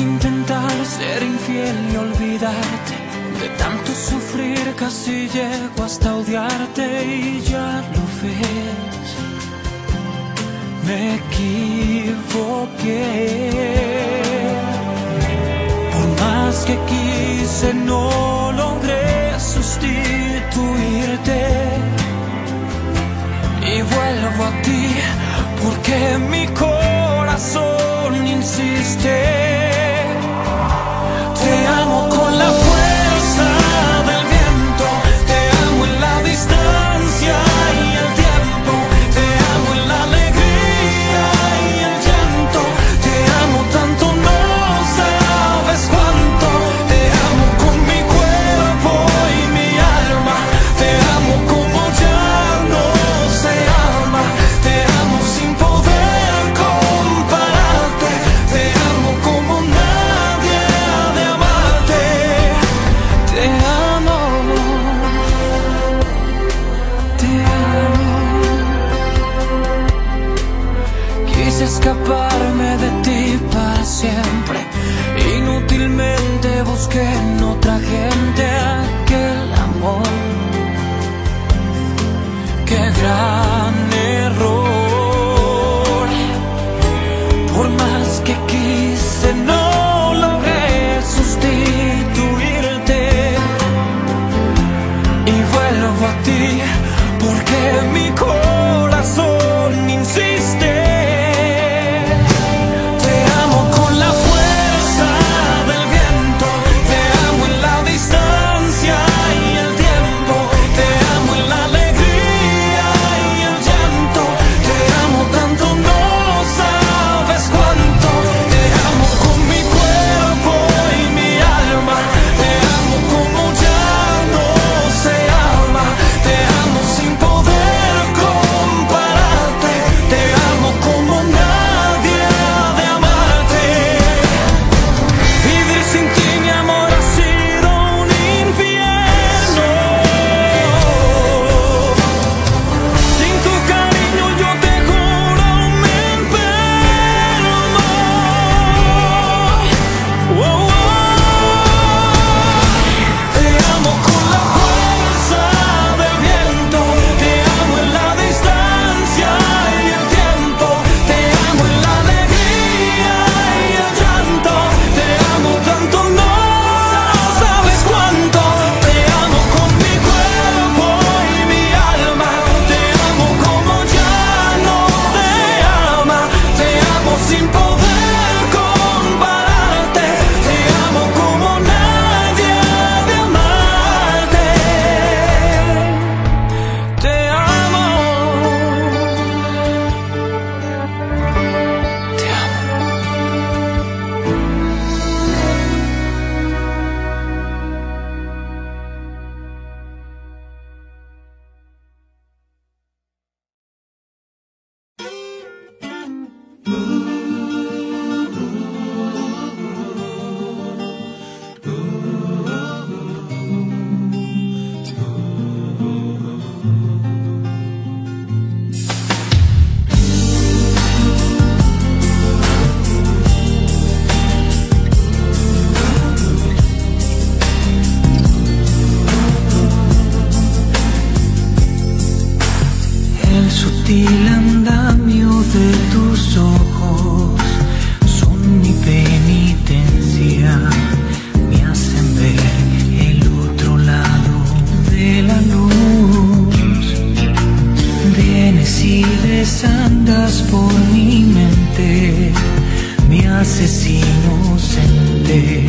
Intentar ser infiel y olvidarte. De tanto sufrir casi llego hasta odiarte y ya lo ves. Me equivoqué. Por más que quise no logré sustituirte. Y vuelvo a ti porque mi corazón insiste. chemical sutil andamio de tus ojos son mi penitencia, me hacen ver el otro lado de la luz. Vienes y desandas por mi mente, me haces inocente.